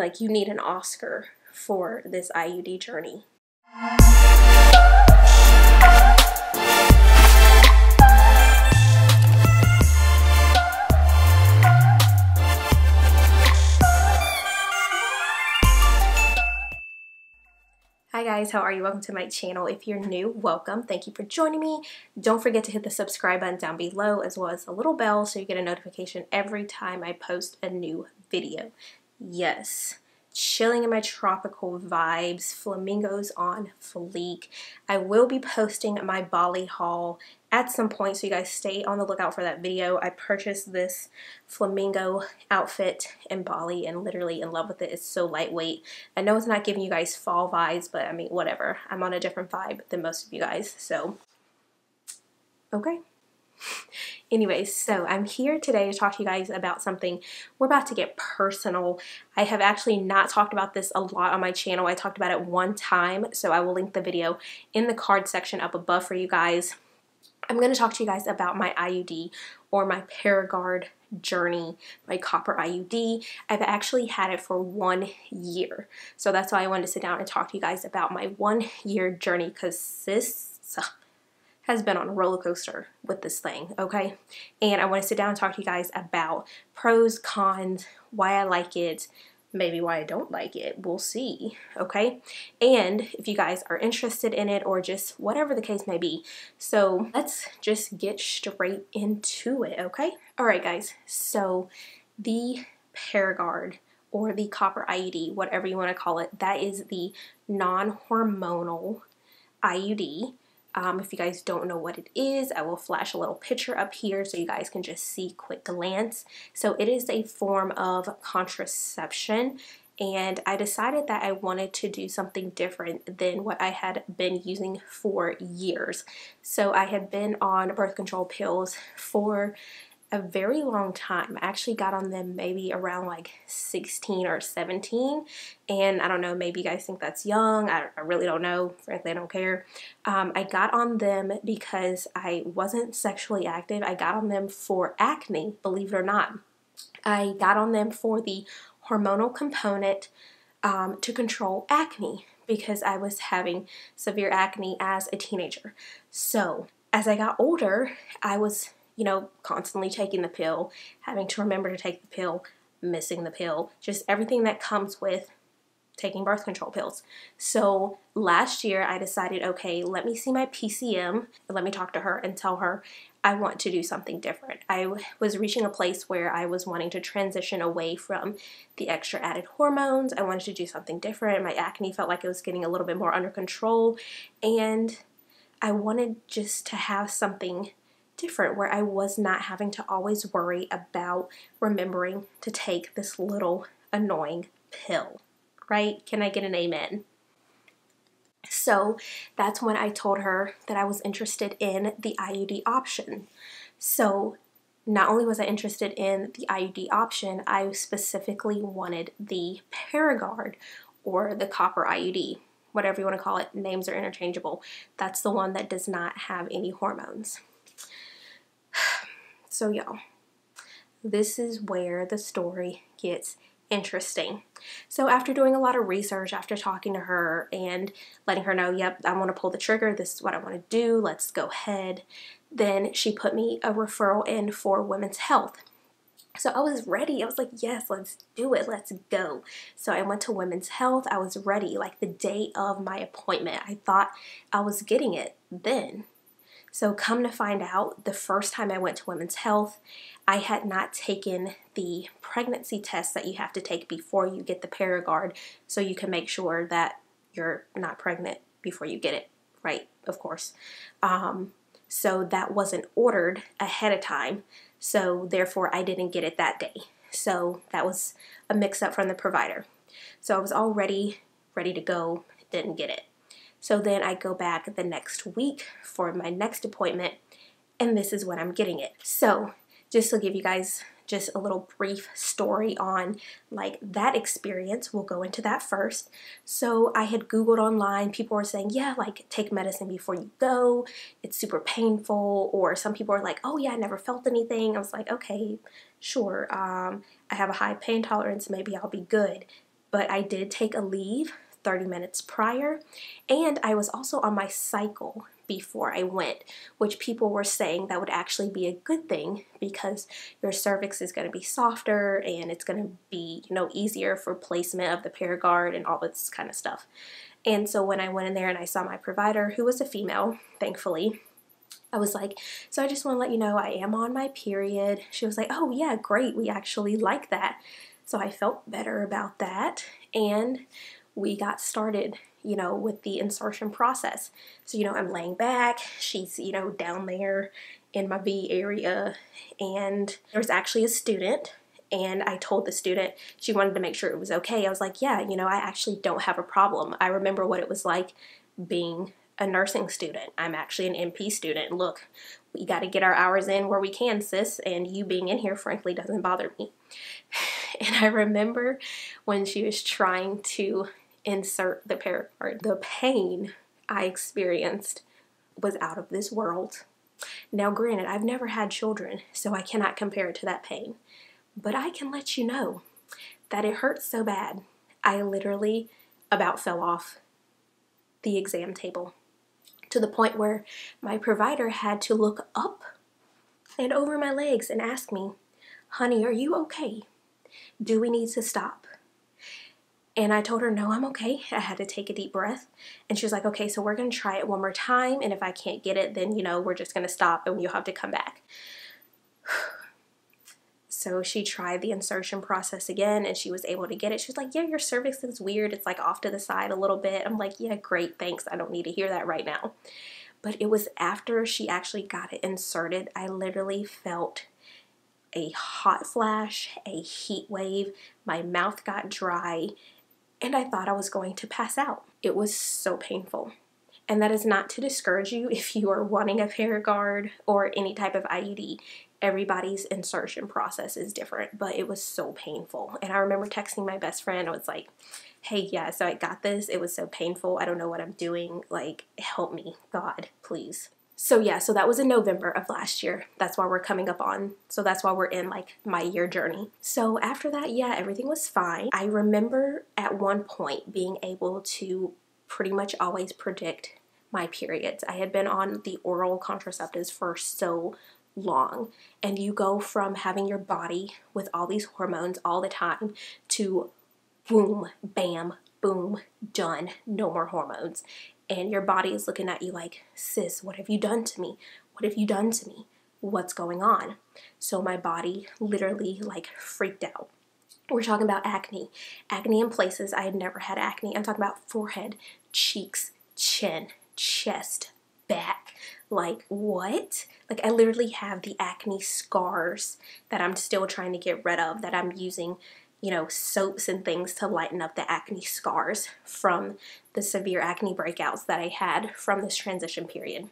like you need an Oscar for this IUD journey. Hi guys, how are you? Welcome to my channel. If you're new, welcome. Thank you for joining me. Don't forget to hit the subscribe button down below as well as the little bell so you get a notification every time I post a new video. Yes, chilling in my tropical vibes, flamingos on fleek. I will be posting my Bali haul at some point, so you guys stay on the lookout for that video. I purchased this flamingo outfit in Bali and literally in love with it. It's so lightweight. I know it's not giving you guys fall vibes, but I mean, whatever. I'm on a different vibe than most of you guys, so okay. Anyways, so I'm here today to talk to you guys about something. We're about to get personal. I have actually not talked about this a lot on my channel. I talked about it one time, so I will link the video in the card section up above for you guys. I'm going to talk to you guys about my IUD or my Paragard journey, my copper IUD. I've actually had it for one year. So that's why I wanted to sit down and talk to you guys about my one year journey because this has been on a roller coaster with this thing, okay? And I want to sit down and talk to you guys about pros, cons, why I like it, maybe why I don't like it. We'll see, okay? And if you guys are interested in it or just whatever the case may be. So let's just get straight into it, okay? All right, guys. So the Paragard or the copper IUD, whatever you want to call it, that is the non-hormonal IUD. Um, if you guys don't know what it is, I will flash a little picture up here so you guys can just see quick glance. So it is a form of contraception and I decided that I wanted to do something different than what I had been using for years. So I had been on birth control pills for a very long time. I actually got on them maybe around like 16 or 17. And I don't know, maybe you guys think that's young. I, I really don't know. Frankly, I don't care. Um, I got on them because I wasn't sexually active. I got on them for acne, believe it or not. I got on them for the hormonal component um, to control acne because I was having severe acne as a teenager. So as I got older, I was you know, constantly taking the pill, having to remember to take the pill, missing the pill, just everything that comes with taking birth control pills. So last year I decided, okay, let me see my PCM, let me talk to her and tell her I want to do something different. I was reaching a place where I was wanting to transition away from the extra added hormones. I wanted to do something different. My acne felt like it was getting a little bit more under control and I wanted just to have something different where I was not having to always worry about remembering to take this little annoying pill, right? Can I get an amen? So that's when I told her that I was interested in the IUD option. So not only was I interested in the IUD option, I specifically wanted the Paragard or the copper IUD, whatever you want to call it. Names are interchangeable. That's the one that does not have any hormones. So, y'all, this is where the story gets interesting. So, after doing a lot of research, after talking to her and letting her know, yep, I want to pull the trigger, this is what I want to do, let's go ahead, then she put me a referral in for women's health. So I was ready. I was like, yes, let's do it. Let's go. So I went to Women's Health. I was ready like the day of my appointment. I thought I was getting it then. So, come to find out, the first time I went to Women's Health, I had not taken the pregnancy test that you have to take before you get the Paragard so you can make sure that you're not pregnant before you get it, right? Of course. Um, so, that wasn't ordered ahead of time. So, therefore, I didn't get it that day. So, that was a mix up from the provider. So, I was already ready to go, didn't get it. So then I go back the next week for my next appointment, and this is when I'm getting it. So just to give you guys just a little brief story on like that experience. We'll go into that first. So I had Googled online, people were saying, yeah, like take medicine before you go. It's super painful. Or some people are like, oh yeah, I never felt anything. I was like, okay, sure. Um, I have a high pain tolerance. Maybe I'll be good. but I did take Aleve 30 minutes prior, and I was also on my cycle before I went, which people were saying that would actually be a good thing because your cervix is going to be softer and it's going to be, you know, easier for placement of the Paragard and all this kind of stuff. And so when I went in there and I saw my provider, who was a female, thankfully, I was like, so I just want to let you know I am on my period. She was like, oh, yeah, great. We actually like that. So I felt better about that. And we got started, you know, with the insertion process. So, you know, I'm laying back, she's, you know, down there in my V area, and there was actually a student. And I told the student she wanted to make sure it was okay. I was like, Yeah, you know, I actually don't have a problem. I remember what it was like being a nursing student. I'm actually an NP student. Look, we got to get our hours in where we can, sis, and you being in here, frankly, doesn't bother me. And I remember when she was trying to insert the Paragard. The pain I experienced was out of this world. Now, granted, I've never had children, so I cannot compare it to that pain. But I can let you know that it hurt so bad, I literally about fell off the exam table to the point where my provider had to look up and over my legs and ask me, Honey, are you okay? Do we need to stop? And I told her, no, I'm okay. I had to take a deep breath. And she was like, okay, so we're going to try it one more time. And if I can't get it, then, you know, we're just going to stop and you'll have to come back. So she tried the insertion process again and she was able to get it. She was like, Yeah, your cervix is weird. It's like off to the side a little bit. I'm like, Yeah, great. Thanks. I don't need to hear that right now. But it was after she actually got it inserted, I literally felt a hot flash, a heat wave. My mouth got dry and I thought I was going to pass out. It was so painful. And that is not to discourage you if you are wanting a Paragard or any type of IUD. Everybody's insertion process is different, but it was so painful. And I remember texting my best friend, I was like, hey, yeah, so I got this. It was so painful. I don't know what I'm doing. Like, help me, God, please. So yeah, so that was in November of last year. That's why we're coming up on. So that's why we're in like my year journey. So after that, yeah, everything was fine. I remember at one point being able to pretty much always predict my periods. I had been on the oral contraceptives for so long and you go from having your body with all these hormones all the time to boom, bam, boom, done, no more hormones and your body is looking at you like, sis, what have you done to me? What have you done to me? What's going on? So my body literally like freaked out. We're talking about acne. Acne in places I had never had acne. I'm talking about forehead, cheeks, chin, chest, back. Like, what? Like, I literally have the acne scars that I'm still trying to get rid of that I'm using you know, soaps and things to lighten up the acne scars from the severe acne breakouts that I had from this transition period.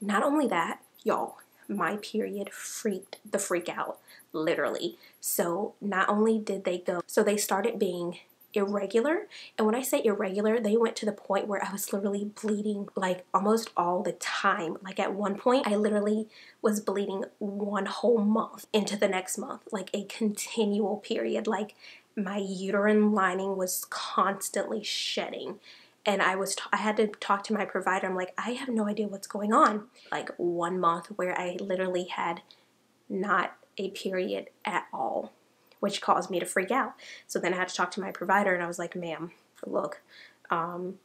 Not only that, y'all, my period freaked the freak out, literally. So, not only did they go, so they started being irregular. And when I say irregular, they went to the point where I was literally bleeding like almost all the time. Like at one point, I literally was bleeding one whole month into the next month, like a continual period. Like my uterine lining was constantly shedding. And I was, t- I had to talk to my provider. I'm like, I have no idea what's going on. Like one month where I literally had not a period at all which caused me to freak out. So then I had to talk to my provider, and I was like, ma'am, look, um,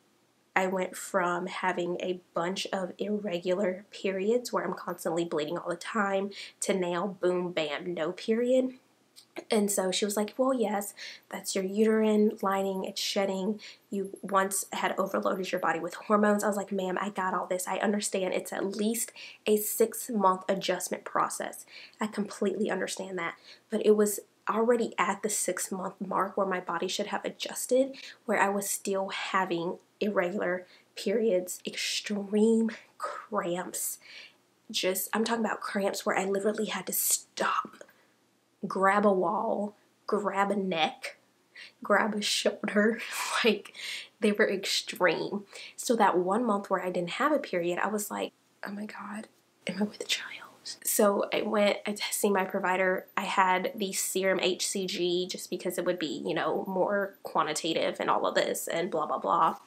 I went from having a bunch of irregular periods where I'm constantly bleeding all the time to now, boom, bam, no period. And so she was like, Well, yes, that's your uterine lining, it's shedding. You once had overloaded your body with hormones. I was like, Ma'am, I got all this. I understand it's at least a six month adjustment process. I completely understand that. But it was already at the six month mark where my body should have adjusted, where I was still having irregular periods, extreme cramps. Just, I'm talking about cramps where I literally had to stop, grab a wall, grab a neck, grab a shoulder. like, they were extreme. So, that one month where I didn't have a period, I was like, oh my God, am I with a child? So I went, I see my provider. I had the serum HCG just because it would be, you know, more quantitative and all of this and blah, blah, blah.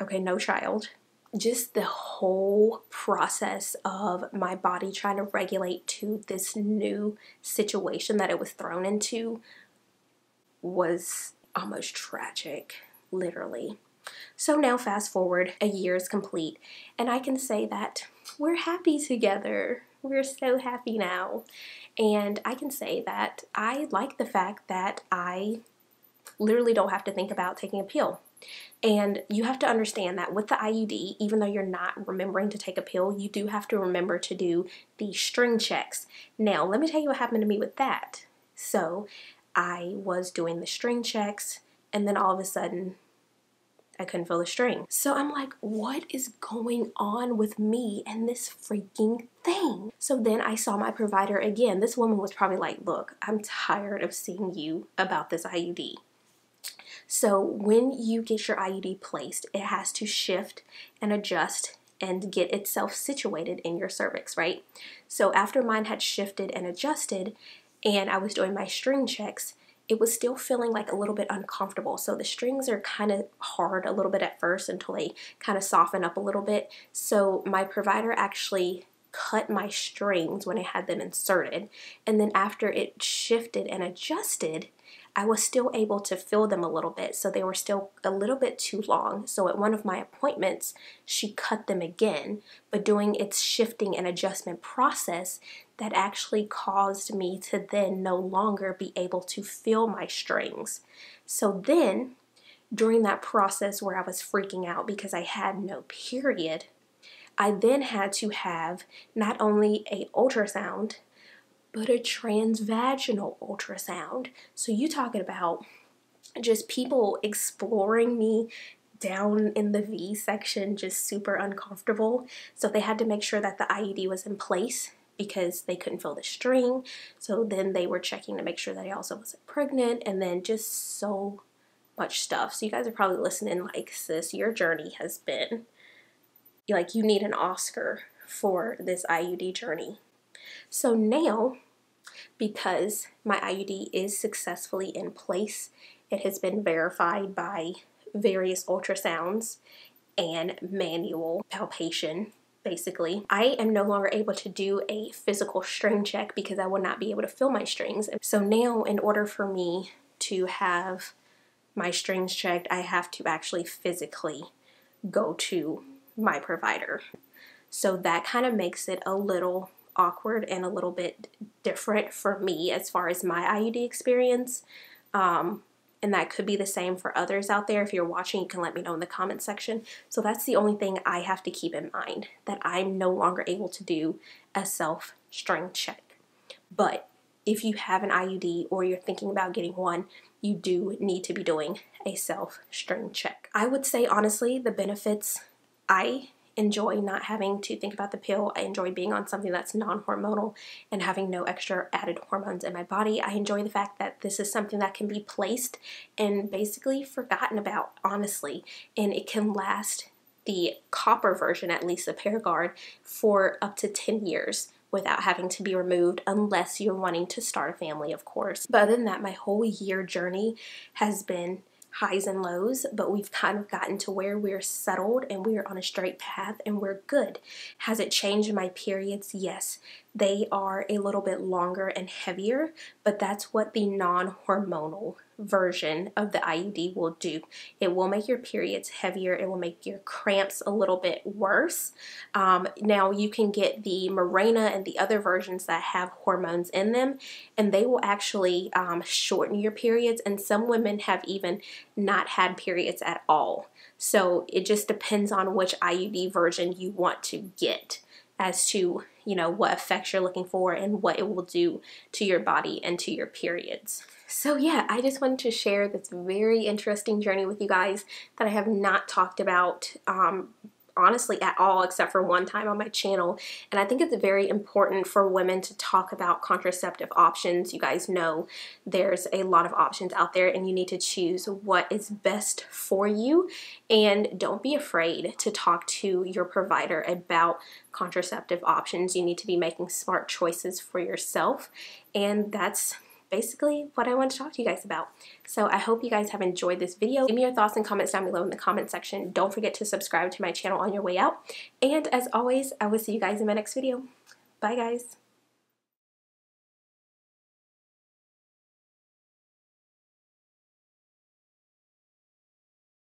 Okay, no child. Just the whole process of my body trying to regulate to this new situation that it was thrown into was almost tragic, literally. So now, fast forward, a year is complete, and I can say that we're happy together. We're so happy now. And I can say that I like the fact that I literally don't have to think about taking a pill. And you have to understand that with the IUD, even though you're not remembering to take a pill, you do have to remember to do the string checks. Now, let me tell you what happened to me with that. So, I was doing the string checks, and then all of a sudden, I couldn't feel the string. So I'm like, what is going on with me and this freaking thing? So then I saw my provider again. This woman was probably like, look, I'm tired of seeing you about this IUD. So when you get your IUD placed, it has to shift and adjust and get itself situated in your cervix, right? So after mine had shifted and adjusted, and I was doing my string checks, it was still feeling like a little bit uncomfortable. So the strings are kind of hard a little bit at first until they kind of soften up a little bit. So my provider actually cut my strings when I had them inserted. And then after it shifted and adjusted, I was still able to fill them a little bit, so they were still a little bit too long. So at one of my appointments, she cut them again, but doing its shifting and adjustment process, that actually caused me to then no longer be able to feel my strings. So then, during that process where I was freaking out because I had no period, I then had to have not only a ultrasound but a transvaginal ultrasound. So you talking about just people exploring me down in the V section, just super uncomfortable. So they had to make sure that the IUD was in place because they couldn't feel the string. So then they were checking to make sure that I also wasn't pregnant, and then just so much stuff. So you guys are probably listening like, sis, your journey has been like you need an Oscar for this IUD journey. So now because my IUD is successfully in place. It has been verified by various ultrasounds and manual palpation basically. I am no longer able to do a physical string check because I will not be able to feel my strings. So now in order for me to have my strings checked, I have to actually physically go to my provider. So that kind of makes it a little awkward and a little bit different for me as far as my IUD experience. Um, and that could be the same for others out there. If you're watching, you can let me know in the comment section. So that's the only thing I have to keep in mind that I'm no longer able to do a self string check. But if you have an IUD or you're thinking about getting one, you do need to be doing a self string check. I would say honestly, the benefits I enjoy not having to think about the pill. I enjoy being on something that's non hormonal and having no extra added hormones in my body. I enjoy the fact that this is something that can be placed and basically forgotten about, honestly, and it can last the copper version, at least the Paragard, for up to 10 years without having to be removed unless you're wanting to start a family, of course. But other than that, my whole year journey has been highs and lows, but we've kind of gotten to where we're settled and we're on a straight path and we're good. Has it changed my periods? Yes. They are a little bit longer and heavier, but that's what the non hormonal version of the IUD will do. It will make your periods heavier, it will make your cramps a little bit worse. Um, now, you can get the Mirena and the other versions that have hormones in them, and they will actually um, shorten your periods. And some women have even not had periods at all. So it just depends on which IUD version you want to get as to you know what effects you're looking for and what it will do to your body and to your periods. So yeah, I just wanted to share this very interesting journey with you guys that I have not talked about um, honestly at all except for one time on my channel. And I think it's very important for women to talk about contraceptive options. You guys know there's a lot of options out there and you need to choose what is best for you. And don't be afraid to talk to your provider about contraceptive options. You need to be making smart choices for yourself. And that's basically what I want to talk to you guys about. So I hope you guys have enjoyed this video. Give me your thoughts and comments down below in the comment section. Don't forget to subscribe to my channel on your way out. And as always, I will see you guys in my next video. Bye guys.